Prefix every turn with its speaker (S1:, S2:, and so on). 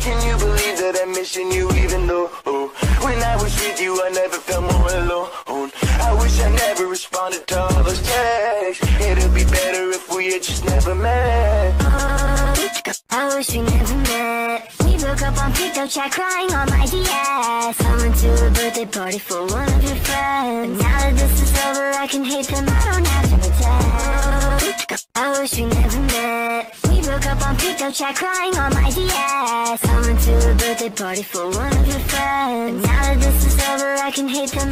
S1: Can you believe that I'm missing you even though oh, When I was with you I never felt more alone. I wish I never responded to all those texts. It'd be better if we had just never met.
S2: I wish we never met. We broke up on TikTok chat crying on my DS I went to a birthday party for one of your friends. But now that this is over I can hate them. I don't have to pretend. I wish we never broke up on TikTok chat crying on my DS I went to a birthday party for one of your friends. But now that this is over I can hate them